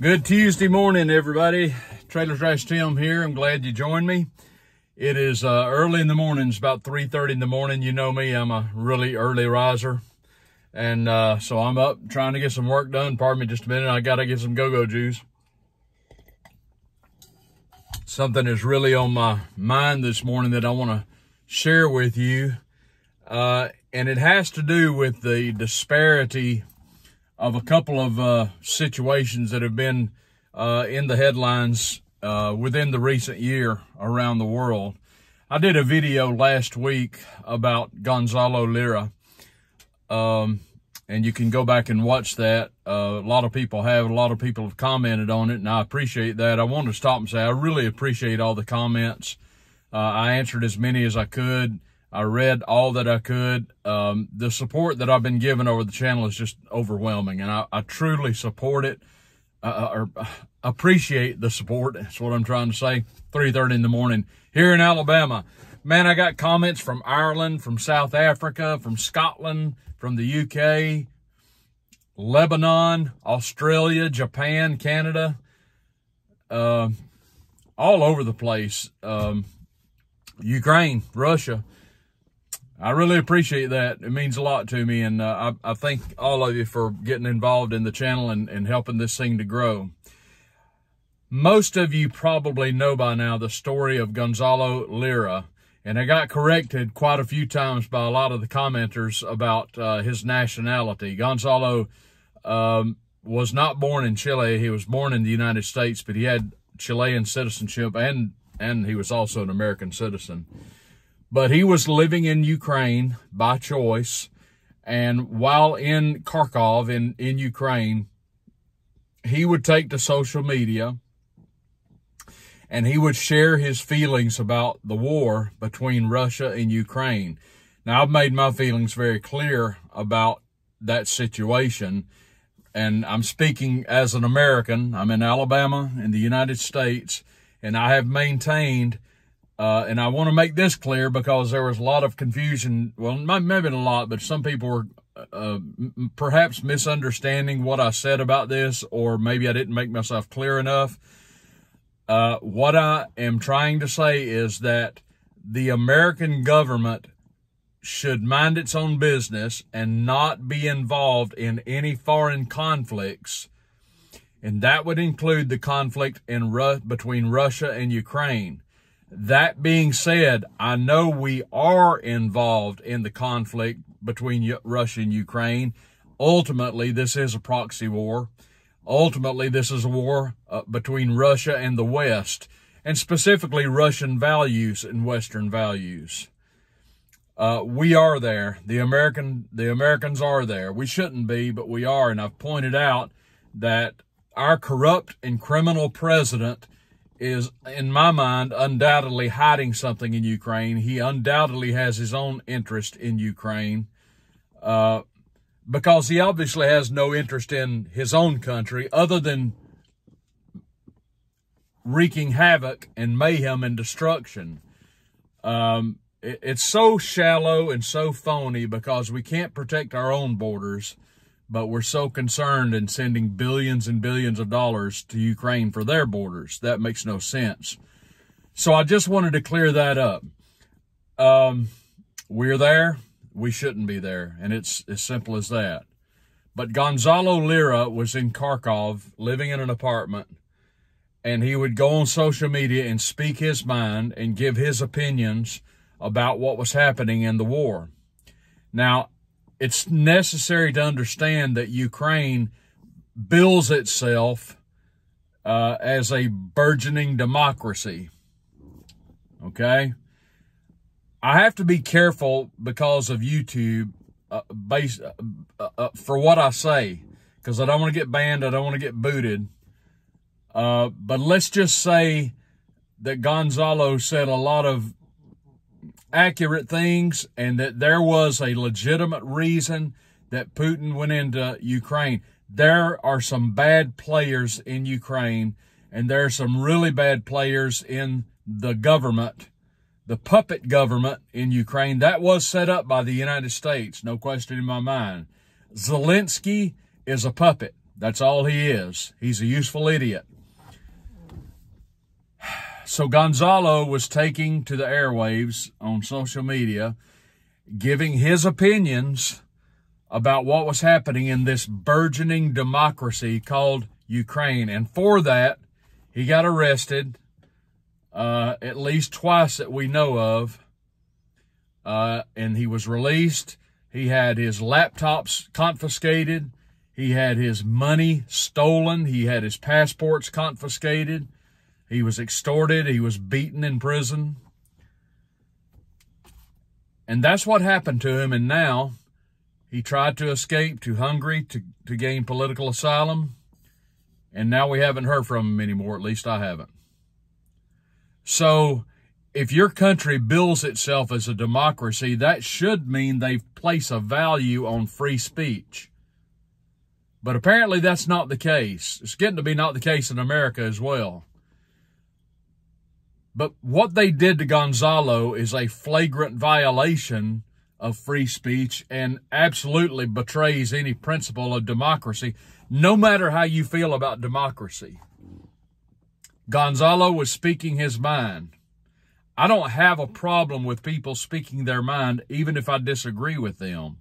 Good Tuesday morning, everybody. Trailer Trash Tim here. I'm glad you joined me. It is uh, early in the morning. It's about 3.30 in the morning. You know me. I'm a really early riser. And uh, so I'm up trying to get some work done. Pardon me just a minute. I got to get some go-go juice. Something is really on my mind this morning that I want to share with you. Uh, and it has to do with the disparity of a couple of uh, situations that have been uh, in the headlines uh, within the recent year around the world. I did a video last week about Gonzalo Lira, um, and you can go back and watch that. Uh, a lot of people have, a lot of people have commented on it, and I appreciate that. I want to stop and say I really appreciate all the comments. Uh, I answered as many as I could. I read all that I could. Um, the support that I've been given over the channel is just overwhelming, and I, I truly support it uh, or appreciate the support. That's what I'm trying to say. 3.30 in the morning here in Alabama. Man, I got comments from Ireland, from South Africa, from Scotland, from the UK, Lebanon, Australia, Japan, Canada, uh, all over the place. Um, Ukraine, Russia. I really appreciate that. It means a lot to me, and uh, I, I, thank all of you for getting involved in the channel and, and helping this thing to grow. Most of you probably know by now the story of Gonzalo Lira, and I got corrected quite a few times by a lot of the commenters about uh, his nationality. Gonzalo um, was not born in Chile. He was born in the United States, but he had Chilean citizenship, and, and he was also an American citizen. But he was living in Ukraine by choice. And while in Kharkov in, in Ukraine, he would take to social media and he would share his feelings about the war between Russia and Ukraine. Now, I've made my feelings very clear about that situation. And I'm speaking as an American. I'm in Alabama in the United States. And I have maintained uh, and I want to make this clear because there was a lot of confusion. Well, maybe a lot, but some people were uh, perhaps misunderstanding what I said about this, or maybe I didn't make myself clear enough. Uh, what I am trying to say is that the American government should mind its own business and not be involved in any foreign conflicts. And that would include the conflict in Ru- between Russia and Ukraine. That being said, I know we are involved in the conflict between Russia and Ukraine. Ultimately, this is a proxy war. Ultimately, this is a war uh, between Russia and the West, and specifically Russian values and Western values. Uh, we are there. The American, the Americans are there. We shouldn't be, but we are. And I've pointed out that our corrupt and criminal president is, in my mind, undoubtedly hiding something in Ukraine. He undoubtedly has his own interest in Ukraine uh, because he obviously has no interest in his own country other than wreaking havoc and mayhem and destruction. Um, it, it's so shallow and so phony because we can't protect our own borders but we're so concerned in sending billions and billions of dollars to Ukraine for their borders. That makes no sense. So I just wanted to clear that up. Um, we're there. We shouldn't be there. And it's as simple as that. But Gonzalo Lira was in Kharkov living in an apartment and he would go on social media and speak his mind and give his opinions about what was happening in the war. Now, it's necessary to understand that Ukraine bills itself uh, as a burgeoning democracy. Okay? I have to be careful because of YouTube uh, based, uh, uh for what I say because I don't want to get banned. I don't want to get booted. Uh, but let's just say that Gonzalo said a lot of accurate things and that there was a legitimate reason that Putin went into Ukraine. There are some bad players in Ukraine and there are some really bad players in the government, the puppet government in Ukraine. That was set up by the United States, no question in my mind. Zelensky is a puppet. That's all he is. He's a useful idiot. So Gonzalo was taking to the airwaves on social media, giving his opinions about what was happening in this burgeoning democracy called Ukraine. And for that, he got arrested uh, at least twice that we know of. Uh, and he was released. He had his laptops confiscated. He had his money stolen. He had his passports confiscated. He was extorted. He was beaten in prison. And that's what happened to him. And now he tried to escape to Hungary to, to gain political asylum. And now we haven't heard from him anymore. At least I haven't. So if your country bills itself as a democracy, that should mean they place a value on free speech. But apparently that's not the case. It's getting to be not the case in America as well. But what they did to Gonzalo is a flagrant violation of free speech and absolutely betrays any principle of democracy, no matter how you feel about democracy. Gonzalo was speaking his mind. I don't have a problem with people speaking their mind, even if I disagree with them.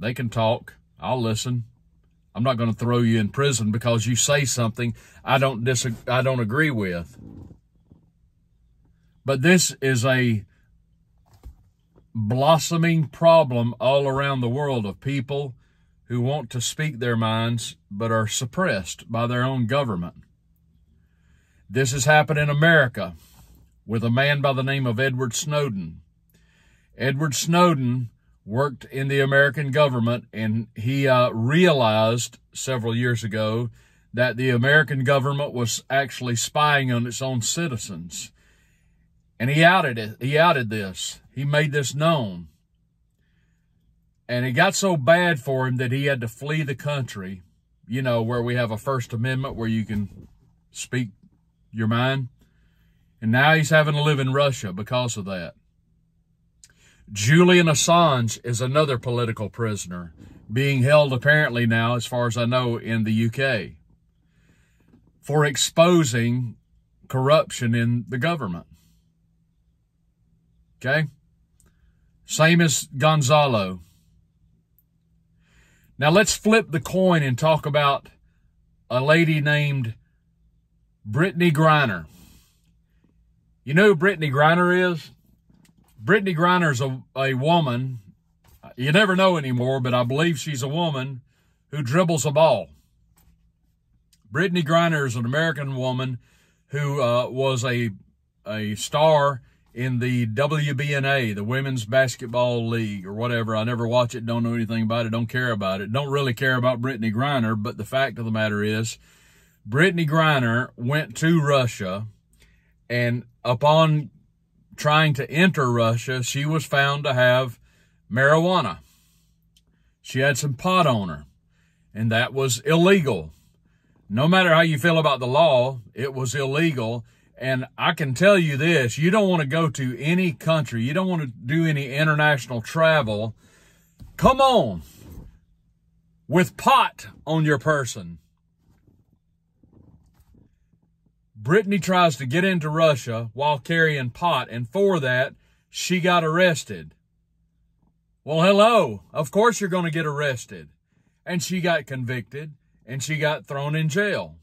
They can talk. I'll listen. I'm not going to throw you in prison because you say something I don't dis- I don't agree with. But this is a blossoming problem all around the world of people who want to speak their minds but are suppressed by their own government. This has happened in America with a man by the name of Edward Snowden. Edward Snowden worked in the American government and he uh, realized several years ago that the American government was actually spying on its own citizens. And he outed it. He outed this. He made this known. And it got so bad for him that he had to flee the country, you know, where we have a First Amendment where you can speak your mind. And now he's having to live in Russia because of that. Julian Assange is another political prisoner being held apparently now, as far as I know, in the UK for exposing corruption in the government. Okay? Same as Gonzalo. Now let's flip the coin and talk about a lady named Brittney Griner. You know who Brittney Griner is? Brittney Griner is a, a woman. You never know anymore, but I believe she's a woman who dribbles a ball. Brittney Griner is an American woman who uh, was a a star in the WBNA, the Women's Basketball League or whatever. I never watch it, don't know anything about it, don't care about it. Don't really care about Brittney Griner, but the fact of the matter is Brittney Griner went to Russia and upon trying to enter Russia, she was found to have marijuana. She had some pot on her and that was illegal. No matter how you feel about the law, it was illegal. And I can tell you this, you don't want to go to any country. You don't want to do any international travel. Come on. With pot on your person. Brittney tries to get into Russia while carrying pot, and for that, she got arrested. Well, hello. Of course you're going to get arrested. And she got convicted, and she got thrown in jail.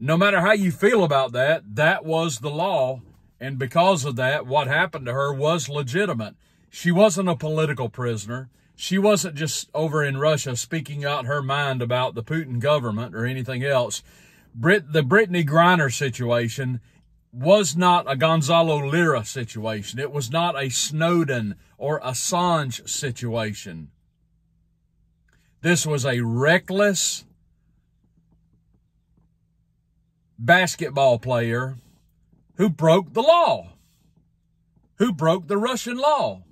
No matter how you feel about that, that was the law. And because of that, what happened to her was legitimate. She wasn't a political prisoner. She wasn't just over in Russia speaking out her mind about the Putin government or anything else. Brit, the Brittney Griner situation was not a Gonzalo Lira situation. It was not a Snowden or Assange situation. This was a reckless basketball player who broke the law, who broke the Russian law.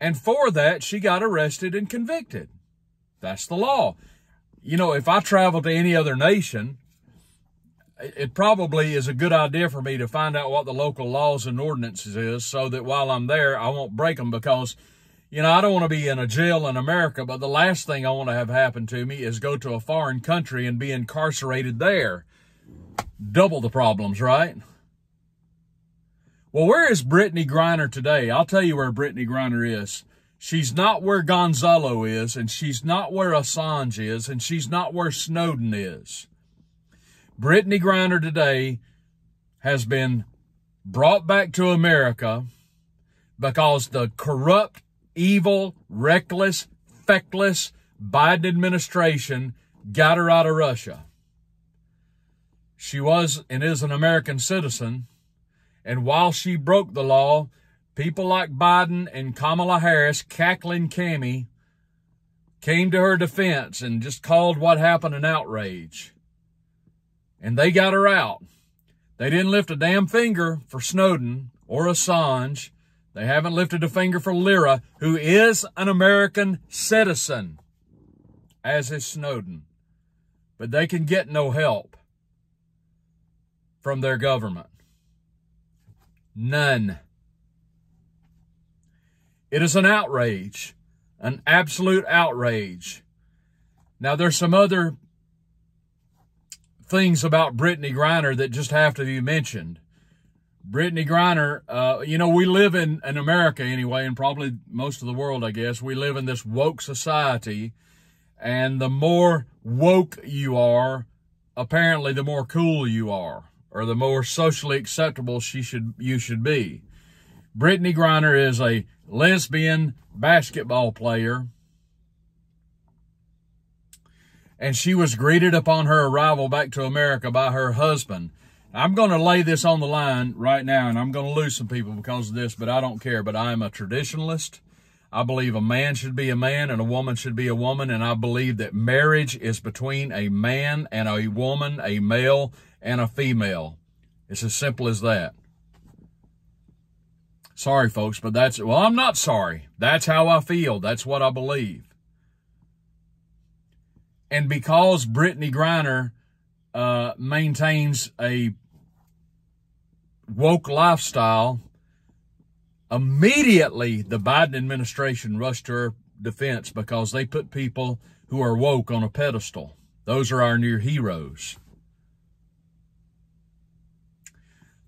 And for that, she got arrested and convicted. That's the law you know, if I travel to any other nation, it probably is a good idea for me to find out what the local laws and ordinances is so that while I'm there, I won't break them because, you know, I don't want to be in a jail in America, but the last thing I want to have happen to me is go to a foreign country and be incarcerated there. Double the problems, right? Well, where is Brittney Griner today? I'll tell you where Brittney Griner is. She's not where Gonzalo is, and she's not where Assange is, and she's not where Snowden is. Brittney Griner today has been brought back to America because the corrupt evil, reckless, feckless Biden administration got her out of Russia. She was and is an American citizen, and while she broke the law, people like Biden and Kamala Harris, cackling Cami, came to her defense and just called what happened an outrage. And they got her out. They didn't lift a damn finger for Snowden or Assange they haven't lifted a finger for Lira, who is an American citizen, as is Snowden. But they can get no help from their government. None. It is an outrage, an absolute outrage. Now, there's some other things about Brittney Griner that just have to be mentioned. Brittney Griner, uh, you know, we live in, in America anyway, and probably most of the world, I guess. We live in this woke society, and the more woke you are, apparently the more cool you are, or the more socially acceptable she should you should be. Brittney Griner is a lesbian basketball player, and she was greeted upon her arrival back to America by her husband I'm going to lay this on the line right now, and I'm going to lose some people because of this, but I don't care. But I am a traditionalist. I believe a man should be a man and a woman should be a woman, and I believe that marriage is between a man and a woman, a male and a female. It's as simple as that. Sorry, folks, but that's, well, I'm not sorry. That's how I feel. That's what I believe. And because Brittney Griner uh, maintains a woke lifestyle, immediately the Biden administration rushed to her defense because they put people who are woke on a pedestal. Those are our new heroes.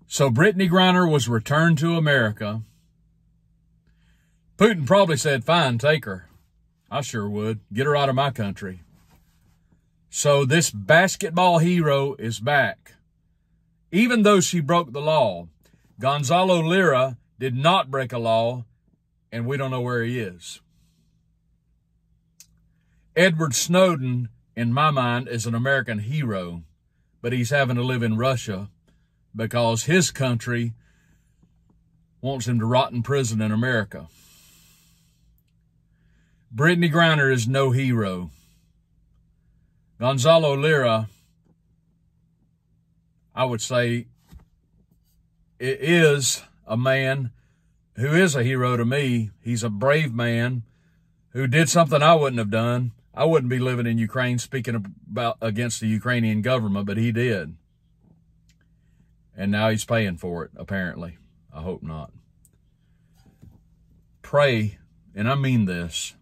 So Brittney Griner was returned to America. Putin probably said, fine, take her. I sure would. Get her out of my country. So this basketball hero is back. Even though she broke the law, Gonzalo Lira did not break a law, and we don't know where he is. Edward Snowden, in my mind, is an American hero, but he's having to live in Russia because his country wants him to rot in prison in America. Brittney Griner is no hero. Gonzalo Lira I would say is a man who is a hero to me. He's a brave man who did something I wouldn't have done. I wouldn't be living in Ukraine speaking about against the Ukrainian government, but he did. And now he's paying for it, apparently. I hope not. Pray, and I mean this.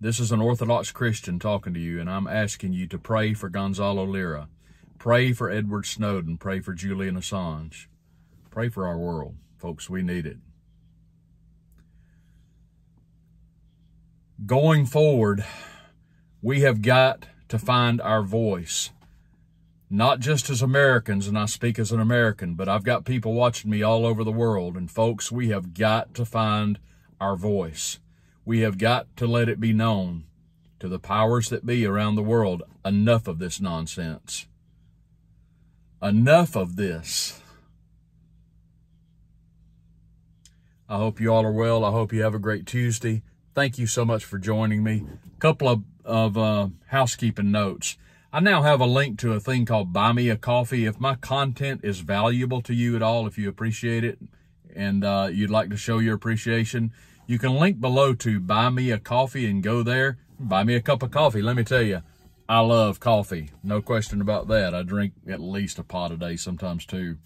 This is an Orthodox Christian talking to you, and I'm asking you to pray for Gonzalo Lira. Pray for Edward Snowden. Pray for Julian Assange. Pray for our world. Folks, we need it. Going forward, we have got to find our voice. Not just as Americans, and I speak as an American, but I've got people watching me all over the world. And folks, we have got to find our voice. We have got to let it be known to the powers that be around the world enough of this nonsense. Enough of this. I hope you all are well. I hope you have a great Tuesday. Thank you so much for joining me. A couple of, of uh, housekeeping notes. I now have a link to a thing called Buy Me a Coffee. If my content is valuable to you at all, if you appreciate it and uh, you'd like to show your appreciation, you can link below to Buy Me a Coffee and go there. Buy me a cup of coffee. Let me tell you, I love coffee. No question about that. I drink at least a pot a day, sometimes two.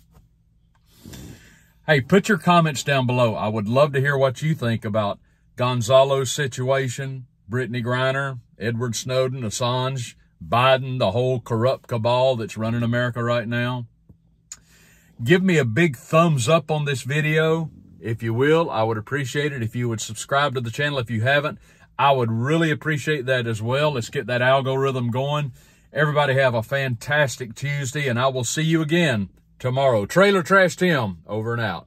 Hey, put your comments down below. I would love to hear what you think about Gonzalo's situation, Brittney Griner, Edward Snowden, Assange, Biden, the whole corrupt cabal that's running America right now. Give me a big thumbs up on this video. If you will, I would appreciate it. If you would subscribe to the channel if you haven't, I would really appreciate that as well. Let's get that algorithm going. Everybody have a fantastic Tuesday, and I will see you again tomorrow. Trailer Trash Tim, over and out.